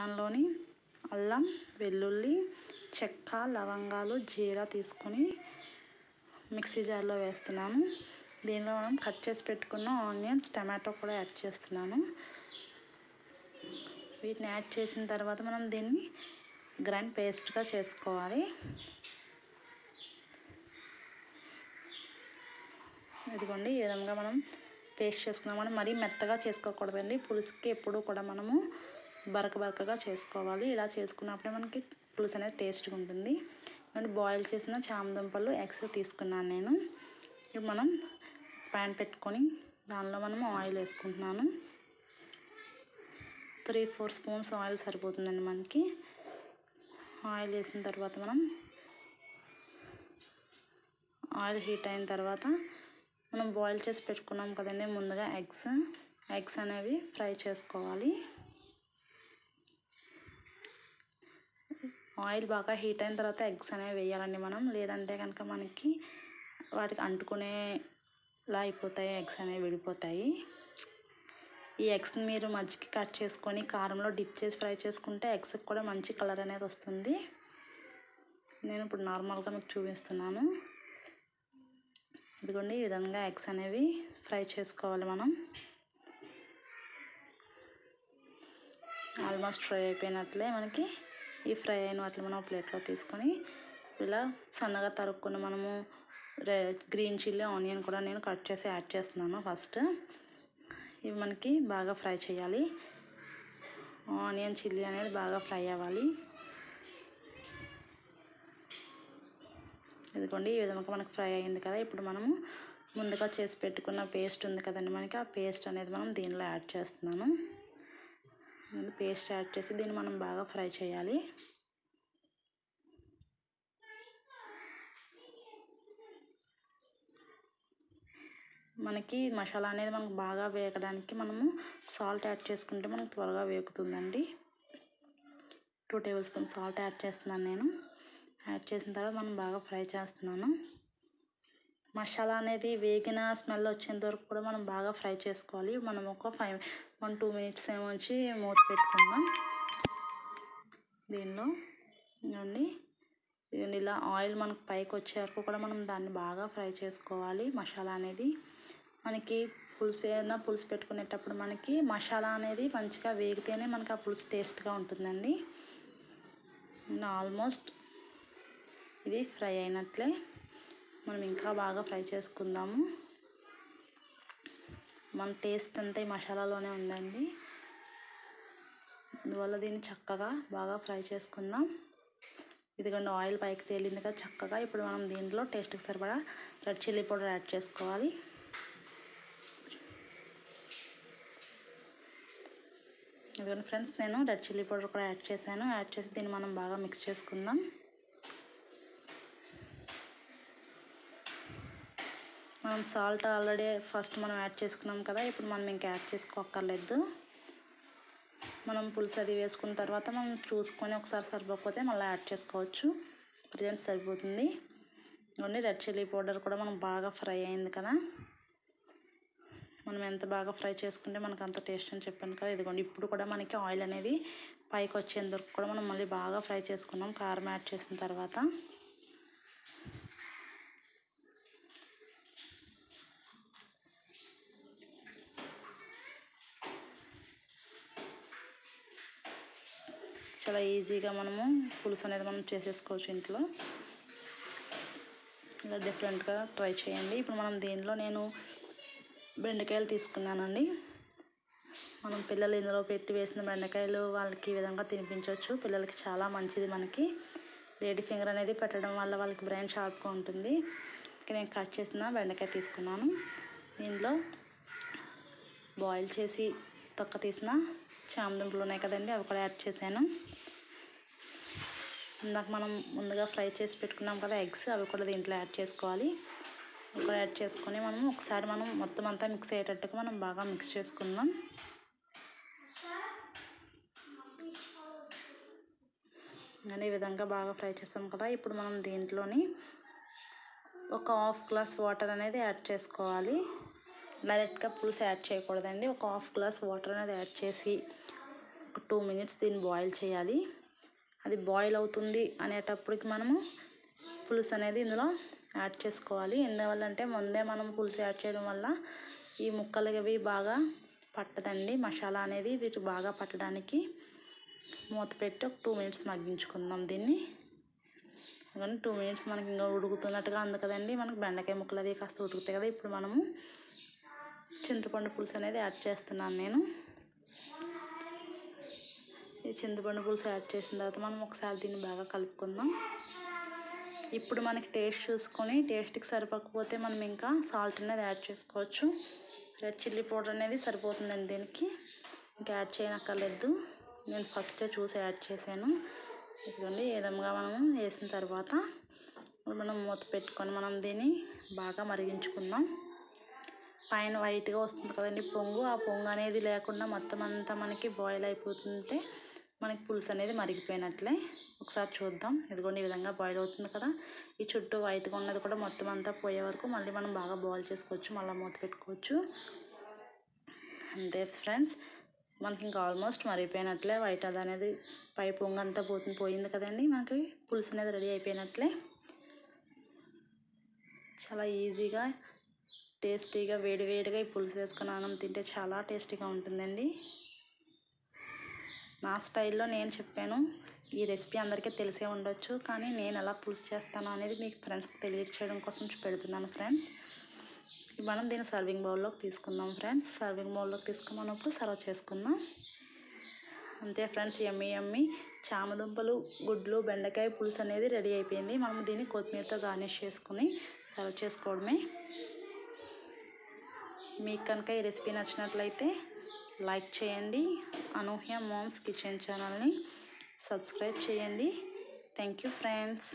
దానిలోని అల్లం వెల్లుల్లి చెక్క లవంగాలు జీరా తీసుకొని మిక్సీ జార్లో వేస్తున్నాము దీనిలో మనం కట్ చేసి పెట్టుకున్న ఆనియన్స్ టమాటో కూడా యాడ్ చేస్తున్నాను. వీటిని యాడ్ చేసిన తర్వాత మనం దీన్ని గ్రైండ్ పేస్ట్గా చేసుకోవాలి. ఇదిగోండి ఈ విధంగా మనం పేస్ట్ చేసుకున్నామని మరీ మెత్తగా చేసుకోకూడదండి. పులుసుకి ఎప్పుడూ కూడా మనము బరక బరకగా చేసుకోవాలి. ఇలా చేసుకున్నప్పుడే మనకి పులుసు అనేది టేస్ట్గా ఉంటుంది. అండ్ బాయిల్ చేసిన చామదుంపలు ఎగ్స్ తీసుకున్నాను నేను. ఇప్పుడు మనం ప్యాన్ పెట్టుకొని దానిలో మనం ఆయిల్ వేసుకుంటున్నాను. త్రీ ఫోర్ స్పూన్స్ ఆయిల్ సరిపోతుందండి మనకి. ఆయిల్ వేసిన తర్వాత మనం ఆయిల్ హీట్ అయిన తర్వాత మనం బాయిల్ చేసి పెట్టుకున్నాం కదండి ముందుగా ఎగ్స్. ఎగ్స్ అనేవి ఫ్రై చేసుకోవాలి. ఆయిల్ బాగా హీట్ అయిన తర్వాత ఎగ్స్ అనేవి వేయాలండి మనం. లేదంటే కనుక మనకి వాటికి అంటుకునేలా అయిపోతాయి ఎగ్స్ అనేవి విడిపోతాయి. ఈ ఎగ్స్ని మీరు మజ్జికి కట్ చేసుకొని కారంలో డిప్ చేసి ఫ్రై చేసుకుంటే ఎగ్స్కి కూడా మంచి కలర్ అనేది వస్తుంది. నేను ఇప్పుడు నార్మల్గా మీకు చూపిస్తున్నాను. ఇదిగోండి ఈ విధంగా ఎగ్స్ అనేవి ఫ్రై చేసుకోవాలి మనం. ఆల్మోస్ట్ ఫ్రై అయిపోయినట్లే మనకి. ఈ ఫ్రై అయిన వాటిని మనం ప్లేట్లో తీసుకొని ఇలా సన్నగా తరుక్కుని మనము గ్రీన్ చిల్లీ ఆనియన్ కూడా నేను కట్ చేసి యాడ్ చేస్తున్నాను ఫస్ట్. ఇవి మనకి బాగా ఫ్రై చేయాలి. ఆనియన్ చిల్లీ అనేది బాగా ఫ్రై అవ్వాలి. ఇదిగోండి ఈ విధంగా మనకు ఫ్రై అయింది కదా. ఇప్పుడు మనము ముందుగా చేసి పెట్టుకున్న పేస్ట్ ఉంది కదండి మనకి ఆ పేస్ట్ అనేది మనం దీనిలో యాడ్ పేస్ట్ యాడ్ చేసి దీన్ని మనం బాగా ఫ్రై చేయాలి. మనకి మసాలా అనేది మనకు బాగా వేగడానికి మనము సాల్ట్ యాడ్ చేసుకుంటే మనకు త్వరగా వేగుతుందండి. Two tablespoon salt add చేస్తున్నాను నేను. యాడ్ చేసిన తర్వాత మనం బాగా ఫ్రై చేస్తున్నాను. మసాలా అనేది వేగిన స్మెల్ వచ్చేంత వరకు కూడా మనం బాగా ఫ్రై చేసుకోవాలి. మనం ఒక ఫైవ్ వన్ టూ మినిట్స్ ఏమో వచ్చి మూత పెట్టుకుందాం. దీనిలో ఇవ్వండి. ఇలా ఆయిల్ మనకు పైకి వచ్చే వరకు కూడా మనం దాన్ని బాగా ఫ్రై చేసుకోవాలి మసాలా అనేది. మనకి పులుసు ఏదైనా పులుసు పెట్టుకునేటప్పుడు మనకి మసాలా అనేది మంచిగా వేగితేనే మనకి ఆ పులుసు టేస్ట్గా ఉంటుందండి. ఆల్మోస్ట్ ఇది ఫ్రై అయినట్లే. మనం ఇంకా బాగా ఫ్రై చేసుకుందాము. మన టేస్ట్ అంతా ఈ మసాలాలోనే ఉందండి. అందువల్ల దీన్ని చక్కగా బాగా ఫ్రై చేసుకుందాం. ఇదిగోండి ఆయిల్ పైకి తేలింది కదా చక్కగా ఇప్పుడు మనం దీంట్లో టేస్ట్కి సరిపడా రెడ్ చిల్లీ పౌడర్ యాడ్ చేసుకోవాలి. ఇదిగోండి ఫ్రెండ్స్ నేను రెడ్ చిల్లీ పౌడర్ కూడా యాడ్ చేశాను. యాడ్ చేసి దీన్ని మనం బాగా మిక్స్ చేసుకుందాం. మనం సాల్ట్ ఆల్రెడీ ఫస్ట్ మనం యాడ్ చేసుకున్నాం కదా ఇప్పుడు మనం ఇంకా యాడ్ చేసుకోక్కర్లేదు. మనం పులుసు అది వేసుకున్న తర్వాత మనం చూసుకొని ఒకసారి సరిపోకపోతే మళ్ళీ యాడ్ చేసుకోవచ్చు. ప్రజెంట్ సరిపోతుంది. ఇవన్నీ రెడ్ చిల్లీ పౌడర్ కూడా మనం బాగా ఫ్రై అయింది కదా. మనం ఎంత బాగా ఫ్రై చేసుకుంటే మనకు అంత టేస్ట్ అని చెప్పాను కదా. ఇదిగోండి ఇప్పుడు కూడా మనకి ఆయిల్ అనేది పైకి వచ్చేందుకు కూడా మనం మళ్ళీ బాగా ఫ్రై చేసుకున్నాం. కారం యాడ్ చేసిన తర్వాత. చాలా ఈజీగా మనము పులుసు అనేది మనం చేసేసుకోవచ్చు ఇంట్లో. ఇలా డిఫరెంట్గా ట్రై చేయండి. ఇప్పుడు మనం దీనిలో నేను బెండకాయలు తీసుకున్నానండి. మనం పిల్లలు ఇందులో పెట్టి వేసిన బెండకాయలు వాళ్ళకి ఈ విధంగా తినిపించవచ్చు. పిల్లలకి చాలా మంచిది మనకి. లేడీ ఫింగర్ అనేది పెట్టడం వల్ల వాళ్ళకి బ్రెయిన్ షార్ప్గా ఉంటుంది. నేను కట్ చేసిన బెండకాయ తీసుకున్నాను. దీనిలో బాయిల్ చేసి తొక్క తీసిన చామదుంపలు ఉన్నాయి కదండి అవి కూడా యాడ్ చేశాను. ఇందాక మనం ముందుగా ఫ్రై చేసి పెట్టుకున్నాం కదా ఎగ్స్ అవి కూడా దీంట్లో యాడ్ చేసుకోవాలి. అవి కూడా యాడ్ చేసుకొని మనం ఒకసారి మనం మొత్తం అంతా మిక్స్ అయ్యేటట్టుగా మనం బాగా మిక్స్ చేసుకుందాం. అని ఈ విధంగా బాగా ఫ్రై చేసాం కదా ఇప్పుడు మనం దీంట్లోని ఒక హాఫ్ గ్లాస్ వాటర్ అనేది యాడ్ చేసుకోవాలి. డైరెక్ట్గా పులుసు యాడ్ చేయకూడదండి. ఒక హాఫ్ గ్లాస్ వాటర్ అనేది యాడ్ చేసి ఒక టూ మినిట్స్ దీన్ని బాయిల్ చేయాలి. అది బాయిల్ అవుతుంది అనేటప్పటికి మనము పులుసు అనేది ఇందులో యాడ్ చేసుకోవాలి. ఎందువల్ల అంటే ముందే మనం పులుసు యాడ్ చేయడం వల్ల ఈ ముక్కలు అవి బాగా పట్టదండి. మసాలా అనేది వీటికి బాగా పట్టడానికి మూత పెట్టి ఒక టూ మినిట్స్ మగ్గించుకుందాం దీన్ని. కానీ టూ మినిట్స్ మనకి ఇంకా ఉడుకుతున్నట్టుగా ఉంది కదండి. మనకు బెండకాయ ముక్కలు అవి కాస్త ఉడుకుతాయి కదా. ఇప్పుడు మనము చింతపండు పులుసు అనేది యాడ్ చేస్తున్నాను నేను. ఈ చింతపండు పులుసు యాడ్ చేసిన తర్వాత మనం ఒకసారి దీన్ని బాగా కలుపుకుందాం. ఇప్పుడు మనకి టేస్ట్ చూసుకొని టేస్ట్కి సరిపోకపోతే మనం ఇంకా సాల్ట్ అనేది యాడ్ చేసుకోవచ్చు. రెడ్ చిల్లీ పౌడర్ అనేది సరిపోతుందండి దీనికి. ఇంకా యాడ్ చేయనక్కర్లేదు. నేను ఫస్టే చూసి యాడ్ చేశాను. ఇదిగోండి ఏ విధంగా మనం వేసిన తర్వాత మనం మూత పెట్టుకొని మనం దీన్ని బాగా మరిగించుకుందాం. పైన వైట్గా వస్తుంది కదండి పొంగు. ఆ పొంగు అనేది లేకుండా మొత్తం అంతా మనకి బాయిల్ అయిపోతుంటే మనకి పులుసు అనేది మరిగిపోయినట్లే. ఒకసారి చూద్దాం. ఇదిగోండి ఈ విధంగా బాయిల్ అవుతుంది కదా. ఈ చుట్టూ వైట్గా ఉన్నది కూడా మొత్తం అంతా పోయే వరకు మళ్ళీ మనం బాగా బాయిల్ చేసుకోవచ్చు. మళ్ళీ మూత పెట్టుకోవచ్చు. అంతే ఫ్రెండ్స్. మనకి ఇంకా ఆల్మోస్ట్ మరిగిపోయినట్లే. వైట్ అది అనేది పై పొంగు అంతా పోతుంది పోయింది కదండి మనకి. పులుసు అనేది రెడీ అయిపోయినట్లే. చాలా ఈజీగా టేస్టీగా వేడివేడిగా ఈ పులుసు వేసుకుని అన్నం తింటే చాలా టేస్టీగా ఉంటుందండి. నా స్టైల్లో నేను చెప్పాను ఈ రెసిపీ అందరికీ తెలిసే ఉండొచ్చు కానీ నేను ఎలా పులుసు చేస్తాను అనేది మీకు ఫ్రెండ్స్కి తెలియచేయడం కోసం పెడుతున్నాను ఫ్రెండ్స్. మనం దీన్ని సర్వింగ్ బౌల్లోకి తీసుకుందాం ఫ్రెండ్స్. సర్వింగ్ బౌల్లోకి తీసుకున్నప్పుడు సర్వ్ చేసుకుందాం. అంతే ఫ్రెండ్స్ ఎమ్మి ఎమ్మి చామదుంపలు గుడ్లు బెండకాయ పులుసు అనేది రెడీ అయిపోయింది. మనం దీన్ని కొత్తిమీరతో గార్నిష్ చేసుకుని సర్వ్ చేసుకోవడమే. మీకు కనుక ఈ రెసిపీ నచ్చినట్లయితే లైక్ చేయండి. అనూహ్య మోమ్స్ కిచెన్ ఛానల్ని సబ్స్క్రైబ్ చేయండి. Thank you friends.